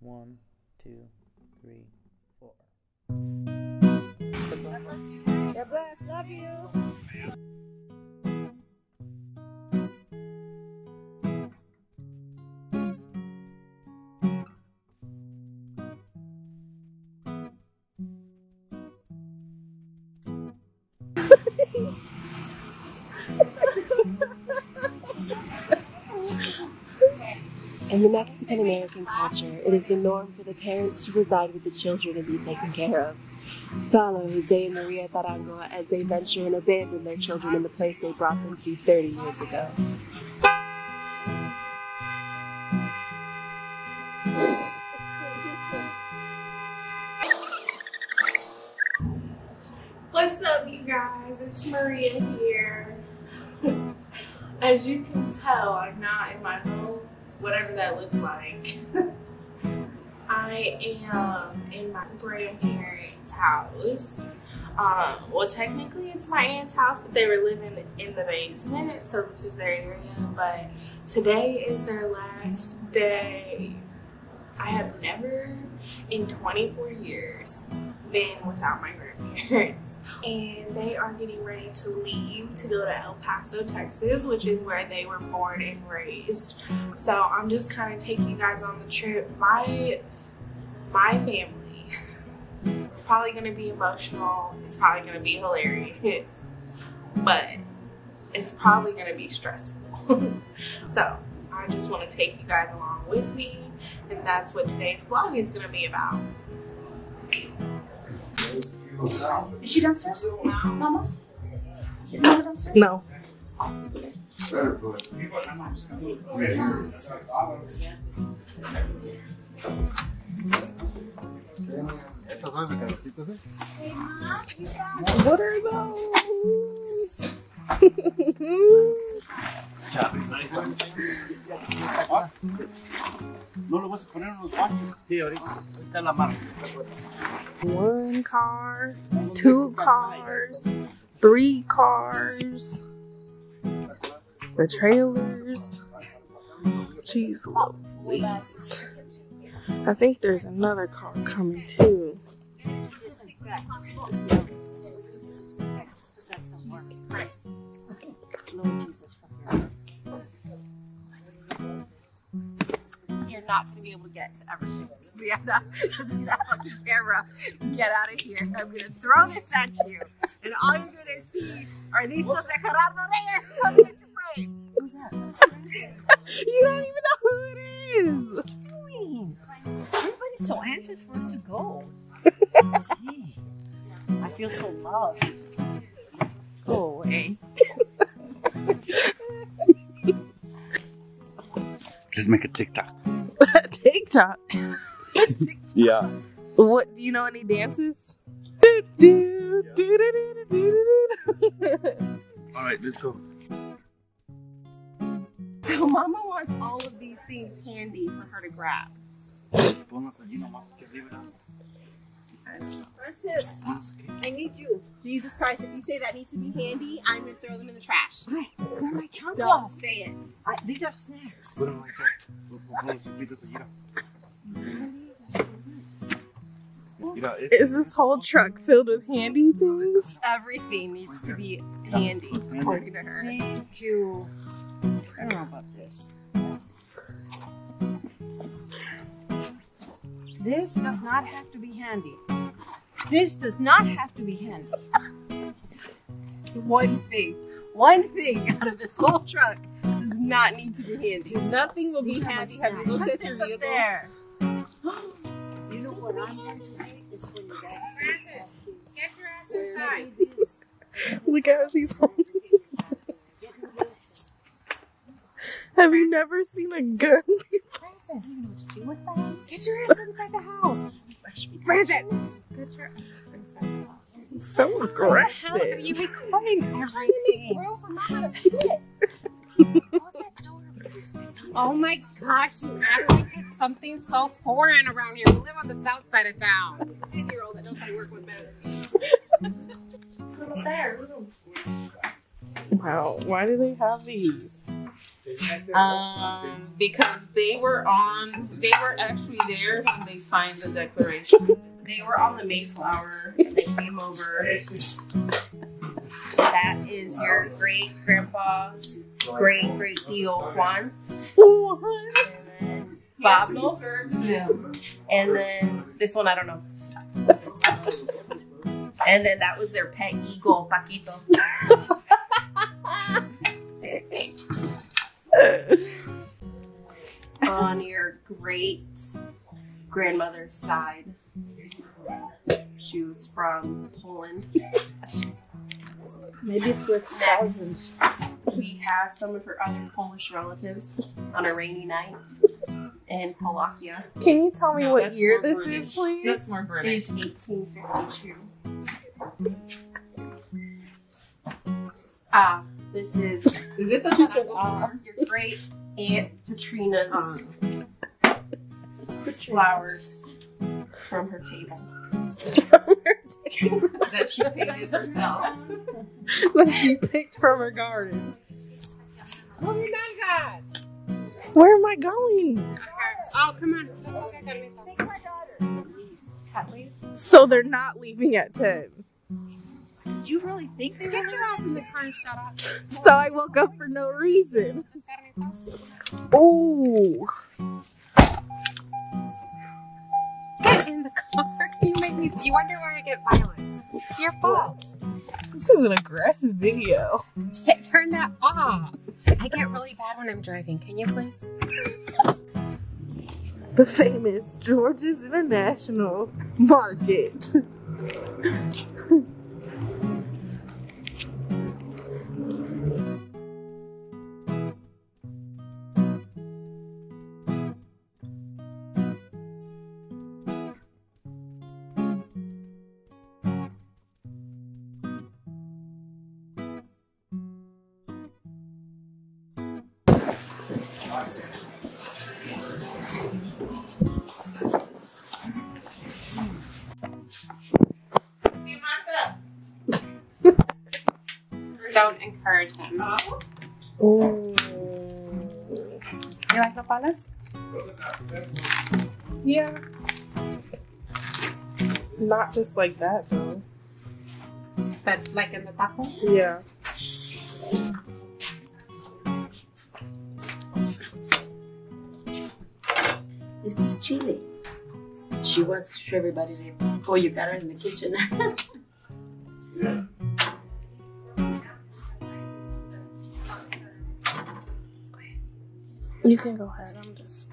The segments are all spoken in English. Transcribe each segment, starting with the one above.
One, two, three, four. God bless. Love you. In the Mexican American culture, it is the norm for the parents to reside with the children and be taken care of. Follow Jose and Maria Tarango as they venture and abandon their children in the place they brought them to 30 years ago. What's up, you guys? It's Maria here. As you can tell, I'm not in my home, whatever that looks like. I am in my grandparents' house. Um, well, technically, it's my aunt's house, but they were living in the basement, so this is their area. But today is their last day. I have never in 24 years been without my grandparents. And they are getting ready to leave to go to El Paso, Texas, which is where they were born and raised. So I'm just kind of taking you guys on the trip. My my family. It's probably gonna be emotional. It's probably gonna be hilarious. But it's probably gonna be stressful. so I just want to take you guys along with me, and that's what today's vlog is gonna be about. Is she downstairs? Mama? Is Mama downstairs? No. What are those? No lo vas a poner en los baños. Sí, ahorita. La marca. One car, two cars, three cars, the trailers. Jeez Louise. I think there's another car coming too. Not going to be able to get to everything. We have that, that fucking camera. Get out of here. I'm going to throw this at you. And all you're going to see are these cosas de Gerardo Reyes coming into frame. Who's that? You don't even know who it is. What are you doing? Everybody's so anxious for us to go. Gee, I feel so loved. Go away. Let's make a TikTok. TikTok. Yeah. What do you know any dances? Do, do, do. All right, let's go. So Mama wants all of these things handy for her to grab. Francis, I need you. Jesus Christ, if you say that needs to be handy, I'm going to throw them in the trash. They're my Don't chanclas. say it. I, these are snacks. Put them like that. Pon los chiquitos allí. Mira, este- Is this whole truck filled with handy things? Everything needs to be handy, according to her. Thank you. I don't know about this. This does not have to be handy. This does not have to be handy. One thing, one thing out of this whole truck does not need to be handy. Nothing will be These handy. Have you looked at your this up vehicle? there. You know what I'm going to eat? Is when you guys Get your ass inside. Look at these holding. Have you never seen a gun? Francis, you know what to do with them? Get your ass inside the house. Francis, So How are aggressive. you recording everything? girls are not how to sit. Close that door. Oh my gosh, you act like it's something so foreign around here. We live on the south side of town. Ten year old that knows how to work with better than me. Do Wow. Why do they have these? Um, because they were on, they were actually there when they signed the declaration. They were on the Mayflower they came over. That is your great grandpa's great great tío Juan. And then. And then this one I don't know. And then that was their pet eagle, Paquito. On your great grandmother's side, she was from Poland. Maybe it's worth thousands. We have some of her other Polish relatives on a rainy night in Polakia. Can you tell me No, what year this British. is, please? That's more British. It's 1852. Ah, this is Is it the your great Aunt Katrina's flowers from her table that she painted herself. that she picked from her garden. Oh, you done, guys. Where am I going? Oh, come on. Let's go get Carlita. Take my At least. So they're not leaving at 10. Did you really think they Get were your ass in the car and shut up. So I woke up for no reason. Oh, Get in the car. You make me. You wonder why I get violent. It's your fault. this is an aggressive video. Turn that off. I get really bad when I'm driving. Can you please? The famous George's International Market. Don't encourage him. Oh. You like nopales? Yeah. Not just like that though. But like in the taco? Yeah. This is Chile. She wants to show everybody that, oh, you got her in the kitchen. You can go ahead. I'm just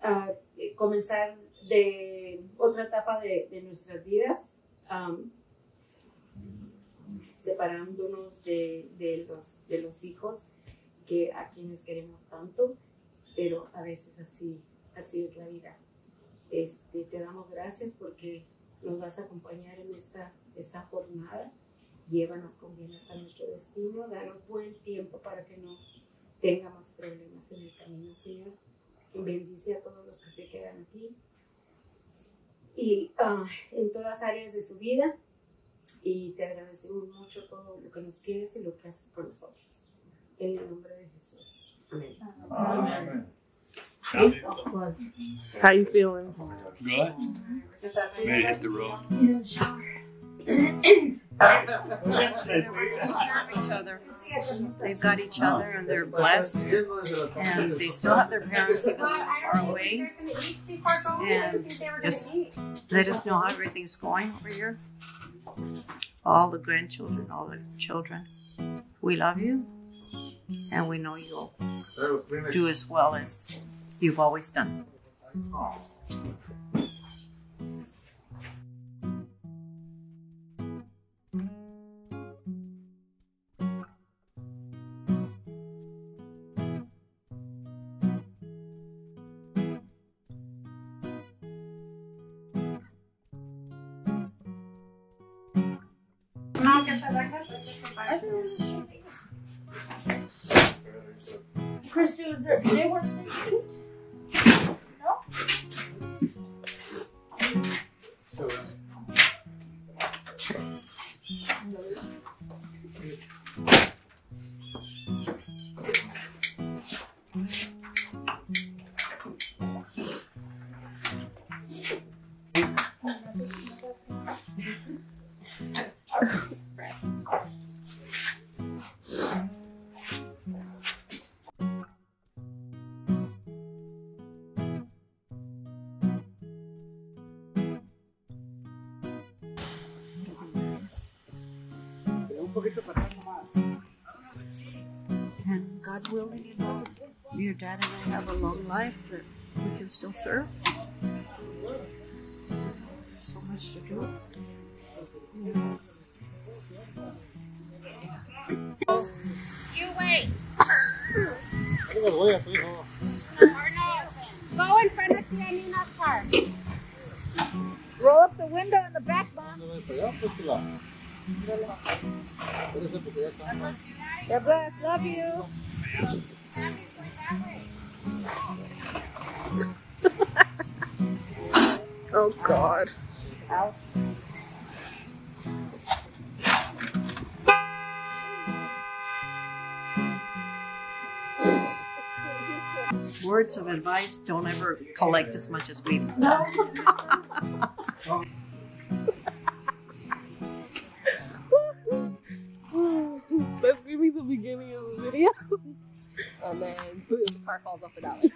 a comenzar de otra etapa de, de nuestras vidas, separándonos de, de, los, de los hijos que a quienes queremos tanto, pero a veces así, así es la vida. Este, te damos gracias porque nos vas a acompañar en esta, esta jornada. Llévanos con bien hasta nuestro destino. Danos buen tiempo para que no tengamos problemas en el camino, Señor. Bendice a todos los que se quedan aquí. Y ah, en todas áreas de su vida. Y te agradecemos mucho todo lo que nos quieres y lo que haces por nosotros. En el nombre de Jesús. Amén. How you feeling? Good. Ready to hit the road. They're taking care of each other. They've got each other and they're blessed. And they still have their parents even far away. And just let us know how everything's going over here. All the grandchildren, all the children. We love you. And we know you'll do as well as you've always done. Christy, is there, they want to And God willing, you know, your dad and I have a long life that we can still serve. So much to do. You wait. Or no. Go in front of Tianina's car. Roll up the window in the back, Mom. God bless. Love you. Oh God. Words of advice don't ever collect as much as we. That's falls off the alley.